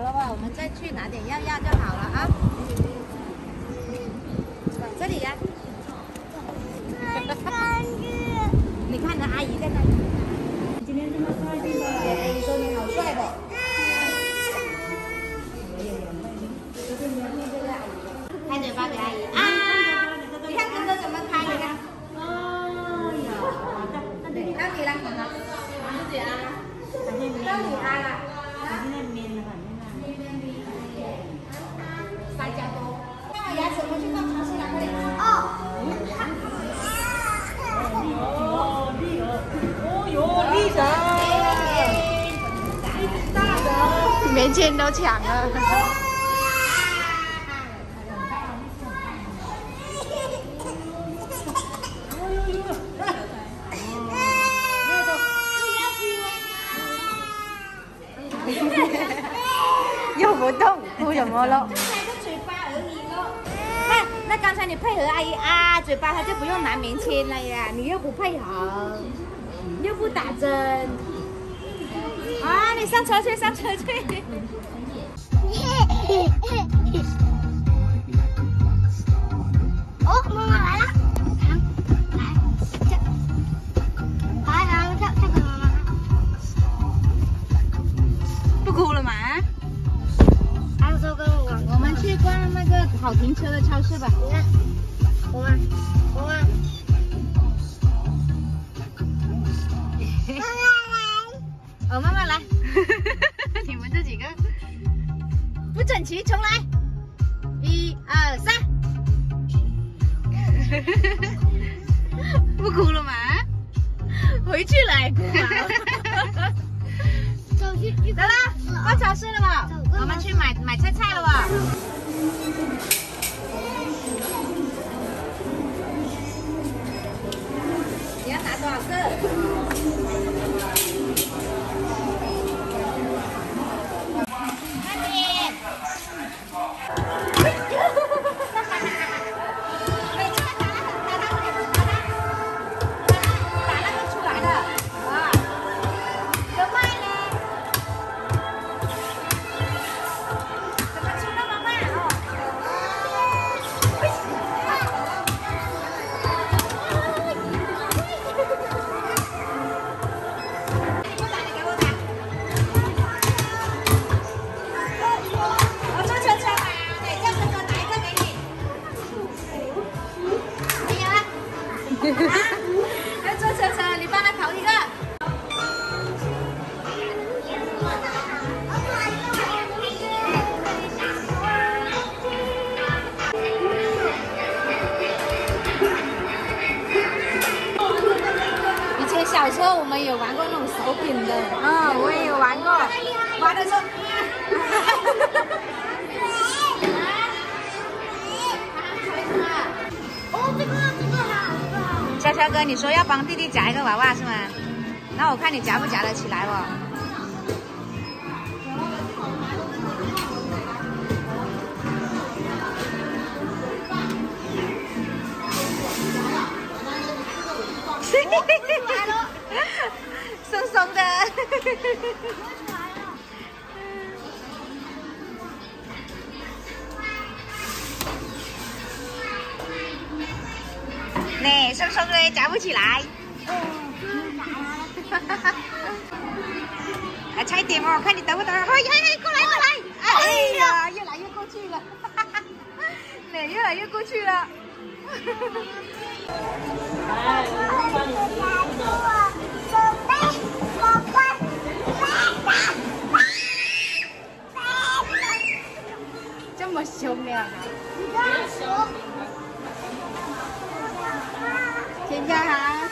了吧，我们再去拿点药药就好了啊。这里呀。你看，那阿姨在那里。今天这么帅气的，阿姨说你好帅的。开嘴巴给阿姨啊！你看哥哥怎么开？你看。哦呀，到你了，哥哥。到你啊！到你啊！三看我牙齿，我们去逛超市了，快点。哦。哦，厉害！哦哟，厉害！大的，每件都抢了。又不动，哭什么了？那那刚才你配合阿姨啊，嘴巴他就不用拿棉签了呀。你又不配合，又不打针。啊，你上车去，上车去。好停车的超市吧。你看，红啊，红啊。妈妈来。哦，妈妈来。你们这几个不整齐，重来。一二三。不哭了吗？回去来哭吗。走去，走了，逛超市了吧？我们去买买菜菜了吧？要坐车车，你帮他跑一个。以前小时候我们有玩过那种手柄的，嗯，我也有玩过，玩的时候。潇潇哥，你说要帮弟弟夹一个娃娃是吗？那我看你夹不夹得起来哦。松松的。那松松的夹不起来。来差一点哦，看你等不等？哎呀，过来过来！哎呀，越来越过去了，那越来越过去了。这么凶呀！天家好。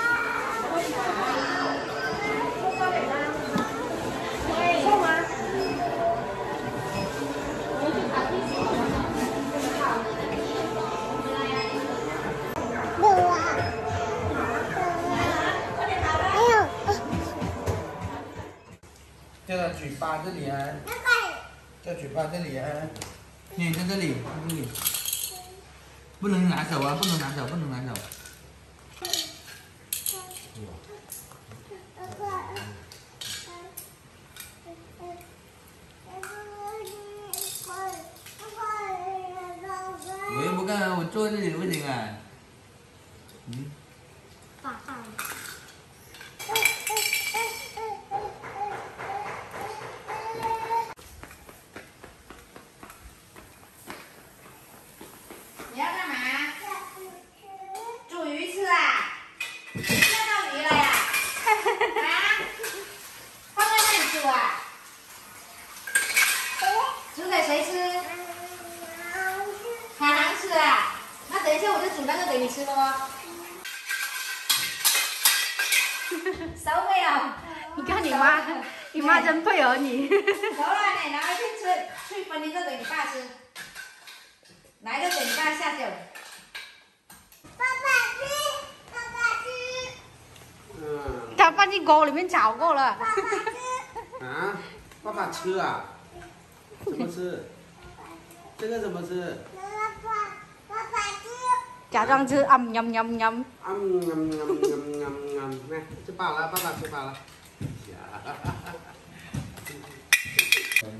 叫到嘴巴这里啊，叫嘴巴这里啊，你在这里，在这里，不能拿手啊，不能拿手，不能拿手。坐这里不行啊？嗯。爸爸。你要干嘛？煮鱼吃啊？钓到鱼了呀？啊？放在那里煮啊？煮给谁吃？海涵吃啊？那等一下我就煮那个给你吃喽。熟没有？你看你妈，你妈真配合你。熟了你拿回去吃，去分一个给你爸吃，拿一个给你爸下酒。爸爸吃，爸爸吃，嗯他放进锅里面炒过了。爸爸吃，啊，爸爸吃啊？怎么吃？这个怎么吃？假装吃，嗯 nhâm nhâm nhâm。啊嗯嗯嗯嗯嗯嗯，来吃饱了，爸爸吃饱了。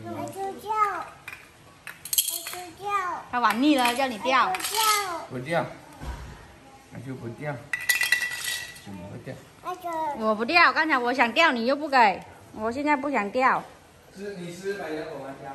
我睡觉，我睡觉，他玩腻了，叫你钓我。睡觉，不掉，那就不掉，怎么会掉？那个我不掉，刚才我想掉，你又不给，我现在不想掉。吃你吃百元我们家。